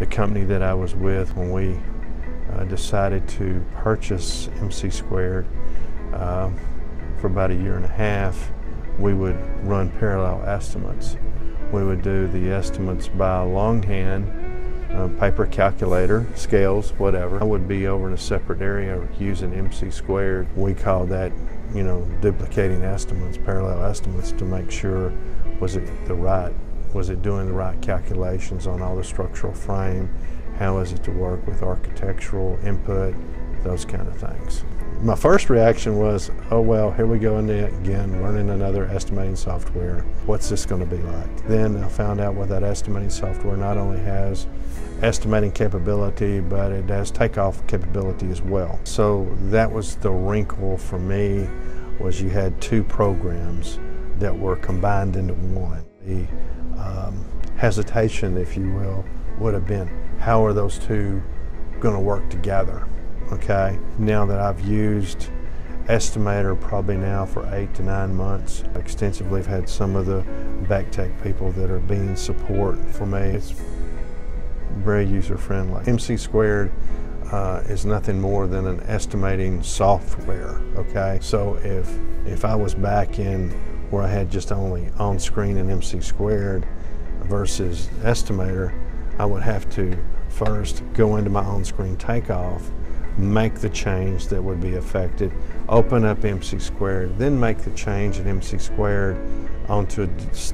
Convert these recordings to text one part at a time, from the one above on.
the company that I was with when we uh, decided to purchase MC Squared uh, for about a year and a half, we would run parallel estimates. We would do the estimates by longhand, uh, paper calculator, scales, whatever. I would be over in a separate area using MC Squared. We call that, you know, duplicating estimates, parallel estimates to make sure was it the right was it doing the right calculations on all the structural frame? How is it to work with architectural input? Those kind of things. My first reaction was, oh well, here we go again, learning another estimating software. What's this going to be like? Then I found out what that estimating software not only has estimating capability, but it has takeoff capability as well. So that was the wrinkle for me, was you had two programs that were combined into one. The um, hesitation, if you will, would have been how are those two going to work together? Okay, now that I've used Estimator probably now for eight to nine months, extensively, I've had some of the BeckTech people that are being support for me. It's very user friendly. MC Squared uh, is nothing more than an estimating software. Okay, so if if I was back in where I had just only on screen and MC squared versus estimator, I would have to first go into my on screen takeoff, make the change that would be affected, open up MC squared, then make the change in MC squared onto a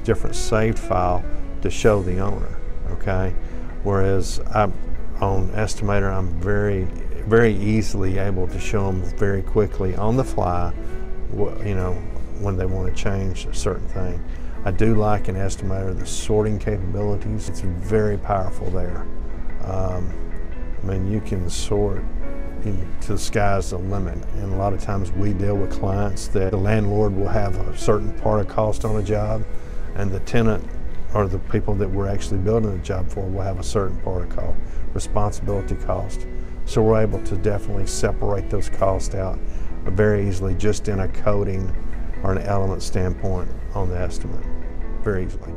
different saved file to show the owner, okay? Whereas I, on Estimator, I'm very, very easily able to show them very quickly on the fly, you know, when they want to change a certain thing. I do like an estimator, the sorting capabilities. It's very powerful there. Um, I mean, you can sort to the sky's the limit. And a lot of times we deal with clients that the landlord will have a certain part of cost on a job and the tenant or the people that we're actually building the job for will have a certain part of cost, responsibility cost. So we're able to definitely separate those costs out very easily just in a coding or an element standpoint on the estimate very easily.